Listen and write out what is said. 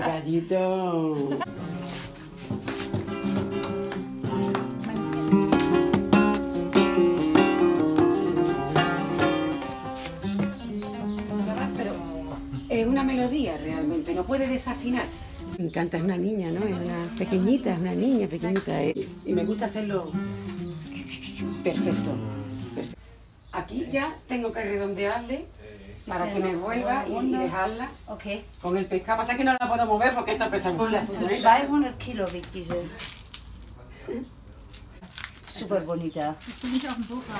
Caballito. Pero es una melodía realmente, no puede desafinar. Me encanta, es una niña, ¿no? Es una pequeñita, es una niña pequeñita. eh. Y me gusta hacerlo perfecto. perfecto. Aquí ya tengo que redondearle para que me vuelva y, y dejarla Okay. con el pescado. Pasa que no la puedo mover porque está pesada con la furgoneta. 200 Kilo wiegt diese. Super bonita. Auf dem Sofa?